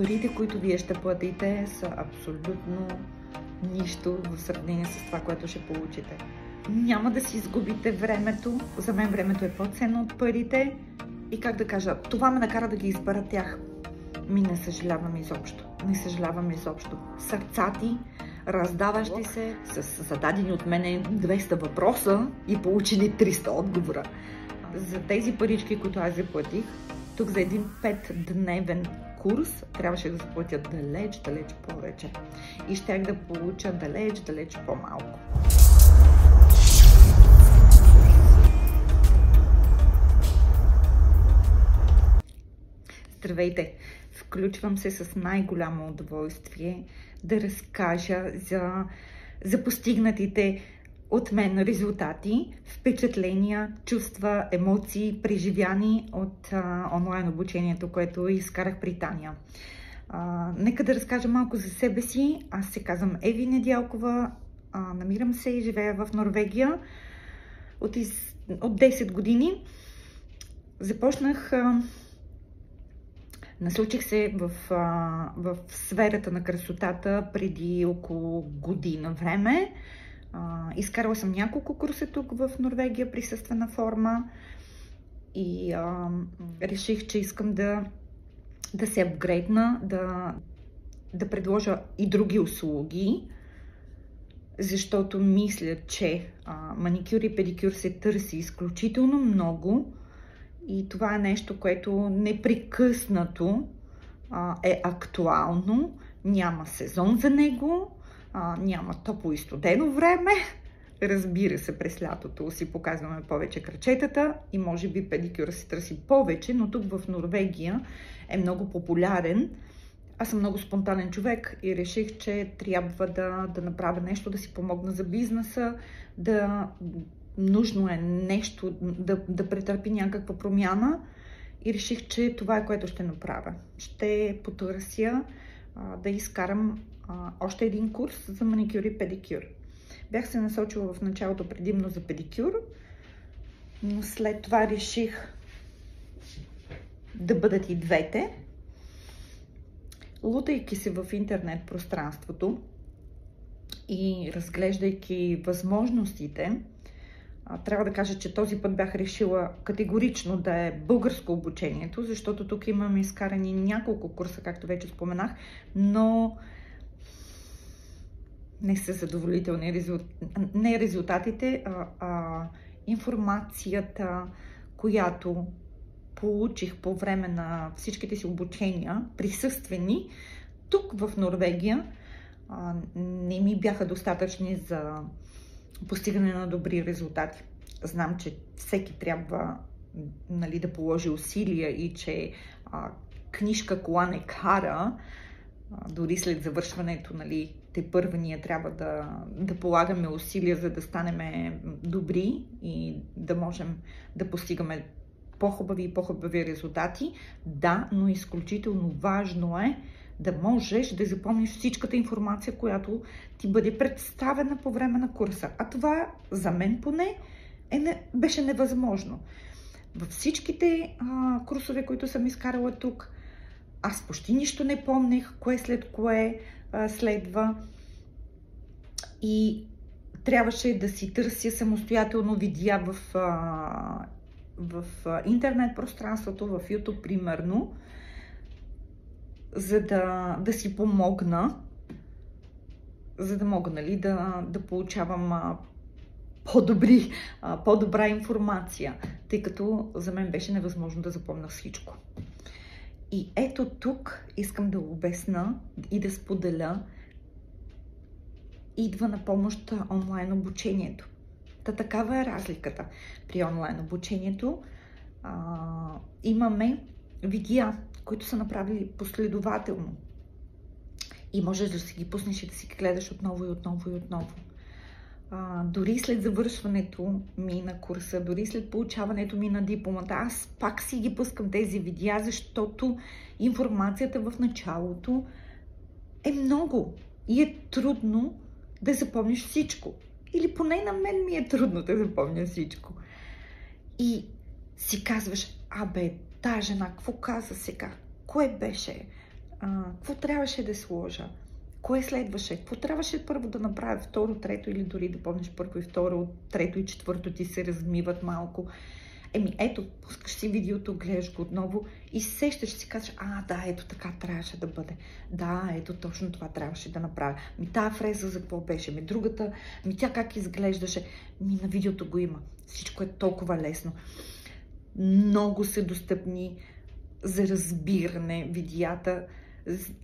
парите, които вие ще платите, са абсолютно нищо в сравнение с това, което ще получите. Няма да си изгубите времето. За мен времето е по-ценно от парите. И как да кажа, това ме накара да ги избера тях. Ми не съжалявам изобщо. Не съжалявам изобщо. Сърцати, раздаващи се, с зададени от мене 200 въпроса и получени 300 отговора. За тези парички, които аз заплатих, тук за един 5-дневен курс трябваше да заплатя далеч, далеч повече. И щях да получа далеч, далеч по-малко. Здравейте! Включвам се с най-голямо удоволствие да разкажа за, за постигнатите от мен резултати, впечатления, чувства, емоции, преживяни от а, онлайн обучението, което изкарах при Таня. А, нека да разкажа малко за себе си. Аз се казвам Еви Недялкова, а, намирам се и живея в Норвегия от, из, от 10 години. Започнах а, Насочих се в, в сферата на красотата преди около година време. Изкарала съм няколко курса тук в Норвегия, присъствена форма и а, реших, че искам да, да се апгрейдна, да, да предложа и други услуги, защото мисля, че а, маникюр и педикюр се търси изключително много. И това е нещо, което непрекъснато а, е актуално. Няма сезон за него, а, няма топло и студено време. Разбира се, през лятото си показваме повече крачетата и може би педикюра се търси повече, но тук в Норвегия е много популярен. Аз съм много спонтанен човек и реших, че трябва да, да направя нещо, да си помогна за бизнеса, да нужно е нещо да, да претърпи някаква промяна и реших, че това е което ще направя. Ще потърся да изкарам още един курс за маникюр и педикюр. Бях се насочила в началото предимно за педикюр, но след това реших да бъдат и двете. Лутайки се в интернет пространството и разглеждайки възможностите, трябва да кажа, че този път бях решила категорично да е българско обучението, защото тук имаме изкарани няколко курса, както вече споменах, но не са задоволителни резулт... не резултатите, а, а информацията, която получих по време на всичките си обучения, присъствени, тук в Норвегия, а, не ми бяха достатъчни за постигане на добри резултати. Знам, че всеки трябва нали, да положи усилия и че а, книжка кола не кара, а, дори след завършването, нали, те първа ние трябва да, да полагаме усилия, за да станем добри и да можем да постигаме по-хубави и по-хубави резултати. Да, но изключително важно е да можеш да запомниш всичката информация, която ти бъде представена по време на курса. А това за мен поне е, не, беше невъзможно. Във всичките а, курсове, които съм изкарала тук, аз почти нищо не помних, кое след кое а, следва. И трябваше да си търся самостоятелно видеа в, а, в интернет пространството, в YouTube примерно, за да, да си помогна, за да мога нали, да, да получавам по-добри, по-добра информация, тъй като за мен беше невъзможно да запомня всичко. И ето тук искам да обясна и да споделя идва на помощ онлайн обучението. Та такава е разликата. При онлайн обучението а, имаме видеа, които са направили последователно. И можеш да си ги пуснеш и да си ги гледаш отново и отново и отново. А, дори след завършването ми на курса, дори след получаването ми на дипломата, аз пак си ги пускам тези видеа, защото информацията в началото е много и е трудно да запомниш всичко. Или поне на мен ми е трудно да запомня всичко. И си казваш, абе, Тая жена, какво каза сега? Кое беше? какво трябваше да сложа, кое следваше, какво трябваше първо да направя, второ, трето или дори да помниш първо и второ, трето и четвърто ти се размиват малко. Еми, ето, пускаш си видеото, гледаш го отново и сещаш си казваш, а, да, ето така трябваше да бъде. Да, ето точно това трябваше да направя. Ми тази фреза за какво беше? Ми другата, ми тя как изглеждаше? Ми на видеото го има. Всичко е толкова лесно. Много са достъпни за разбиране видеята.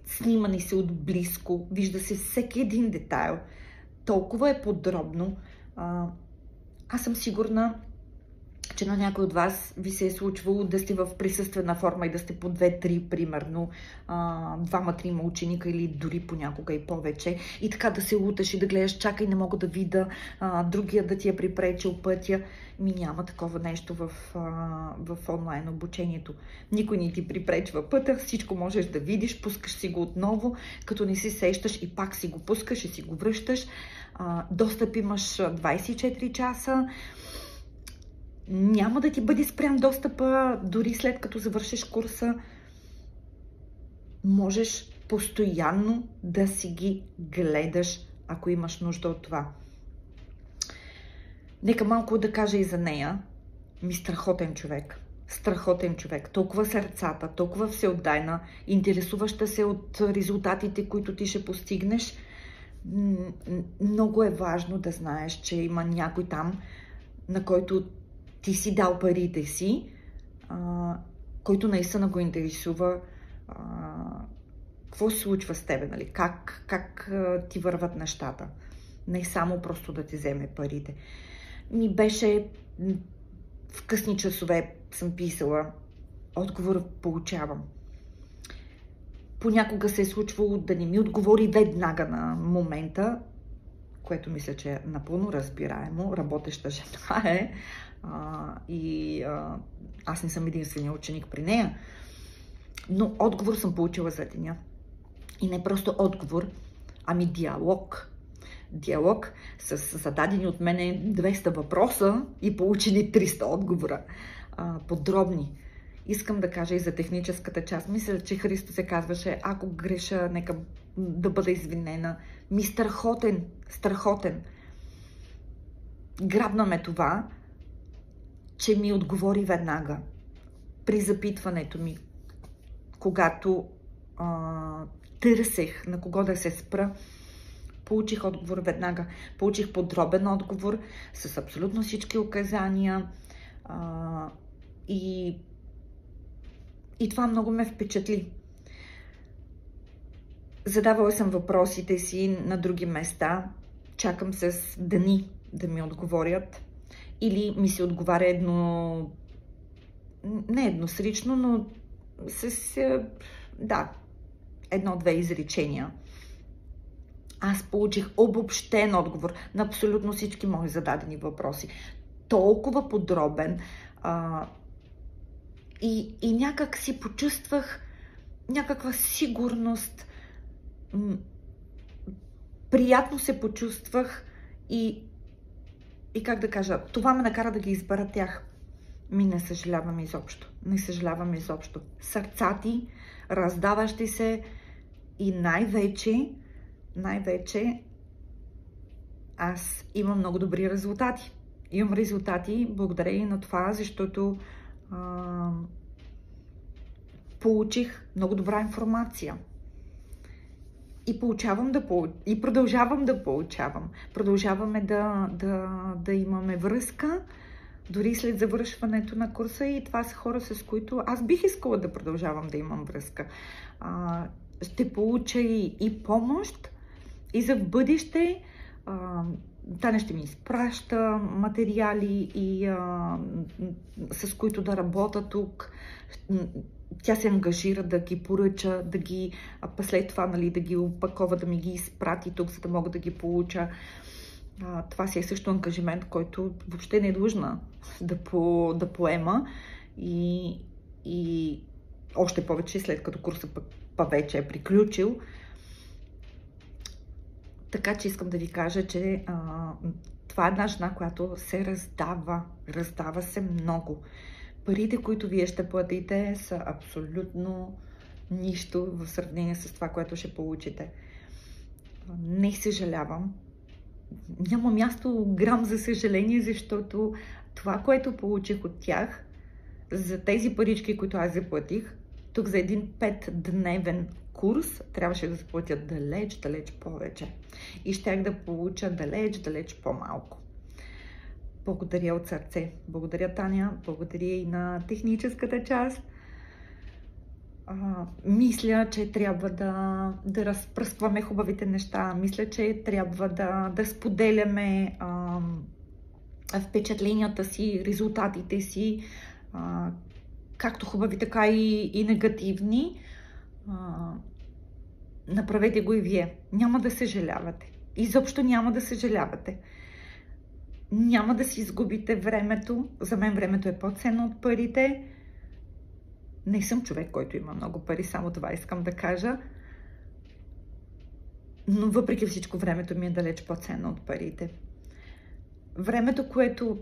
Снимани се отблизко. Вижда се всеки един детайл. Толкова е подробно. аз съм сигурна, че на някой от вас ви се е случвало да сте в присъствена форма и да сте по две-три, примерно, двама-трима ученика или дори понякога и повече. И така да се луташ и да гледаш, чакай, не мога да вида, другия да ти е припречил пътя. Ми няма такова нещо в, а, в онлайн обучението. Никой не ти припречва пътя, всичко можеш да видиш, пускаш си го отново, като не си сещаш и пак си го пускаш и си го връщаш. А, достъп имаш 24 часа няма да ти бъде спрям достъпа дори след като завършиш курса. Можеш постоянно да си ги гледаш, ако имаш нужда от това. Нека малко да кажа и за нея. Ми страхотен човек. Страхотен човек. Толкова сърцата, толкова всеотдайна, интересуваща се от резултатите, които ти ще постигнеш. Много е важно да знаеш, че има някой там, на който ти си дал парите си, а, който наистина го интересува а, какво се случва с тебе, нали? как, как а, ти върват нещата. Не само просто да ти вземе парите. Ми беше в късни часове съм писала, отговор получавам. Понякога се е случвало да не ми отговори веднага на момента, което мисля, че е напълно разбираемо. Работеща жена е. А, и а, аз не съм единствения ученик при нея. Но отговор съм получила за деня. И не просто отговор, ами диалог. Диалог с зададени от мене 200 въпроса и получени 300 отговора. А, подробни. Искам да кажа и за техническата част. Мисля, че Христо се казваше, ако греша, нека да бъда извинена. Ми страхотен, страхотен. Грабна ме това, че ми отговори веднага. При запитването ми, когато а, търсех на кого да се спра, получих отговор веднага. Получих подробен отговор с абсолютно всички указания а, и, и това много ме впечатли. Задавала съм въпросите си на други места. Чакам с дни да ми отговорят или ми се отговаря едно, не едносрично, но с, да, едно-две изречения. Аз получих обобщен отговор на абсолютно всички мои зададени въпроси. Толкова подробен а, и, и някак си почувствах някаква сигурност. Приятно се почувствах и и как да кажа, това ме накара да ги избера тях. Ми не съжалявам изобщо. Не съжалявам изобщо. Сърца ти, раздаващи се и най-вече, най-вече аз имам много добри резултати. Имам резултати благодарение на това, защото а, получих много добра информация и получавам да и продължавам да получавам. Продължаваме да, да, да имаме връзка, дори след завършването на курса и това са хора, с които аз бих искала да продължавам да имам връзка. А, ще получа и, и помощ и за в бъдеще а, Таня ще ми изпраща материали, и, а, с които да работя тук тя се ангажира да ги поръча, да ги, а след това нали, да ги опакова, да ми ги изпрати тук, за да мога да ги получа. А, това си е също ангажимент, който въобще не е длъжна да, по, да поема. И, и още повече, след като курсът пък, пък вече е приключил. Така че искам да ви кажа, че а, това е една жена, която се раздава. Раздава се много парите, които вие ще платите, са абсолютно нищо в сравнение с това, което ще получите. Не съжалявам. Няма място грам за съжаление, защото това, което получих от тях, за тези парички, които аз заплатих, тук за един 5-дневен курс трябваше да заплатя далеч, далеч повече. И щях да получа далеч, далеч по-малко. Благодаря от сърце. Благодаря, Таня. Благодаря и на техническата част. А, мисля, че трябва да, да разпръскваме хубавите неща. Мисля, че трябва да, да споделяме а, впечатленията си, резултатите си, а, както хубави, така и, и негативни. А, направете го и вие. Няма да съжалявате. Изобщо няма да съжалявате. Няма да си изгубите времето. За мен времето е по-ценно от парите. Не съм човек, който има много пари, само това искам да кажа. Но въпреки всичко, времето ми е далеч по-ценно от парите. Времето, което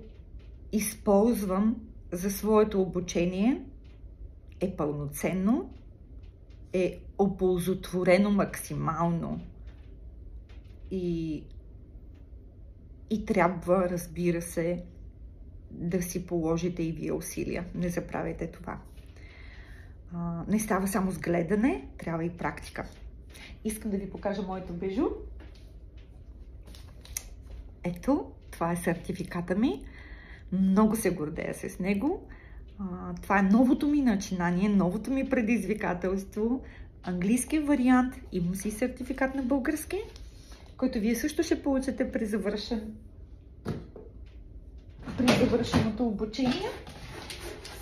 използвам за своето обучение, е пълноценно, е оползотворено максимално и, и трябва, разбира се, да си положите и вие усилия. Не забравяйте това. Не става само с гледане, трябва и практика. Искам да ви покажа моето бежу. Ето, това е сертификата ми. Много се гордея с него. Това е новото ми начинание, новото ми предизвикателство. Английски вариант, имам си сертификат на български, който вие също ще получите при завършен при завършеното обучение.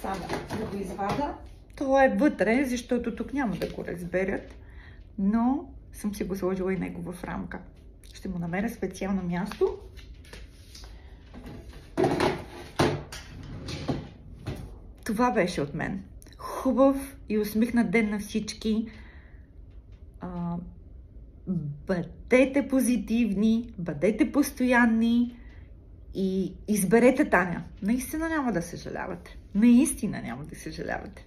Само да го извада. То е вътре, защото тук няма да го разберат, но съм си го сложила и него в рамка. Ще му намеря специално място. Това беше от мен. Хубав и усмихнат ден на всички. Бъдете позитивни, бъдете постоянни и изберете Таня. Наистина няма да съжалявате. Наистина няма да съжалявате.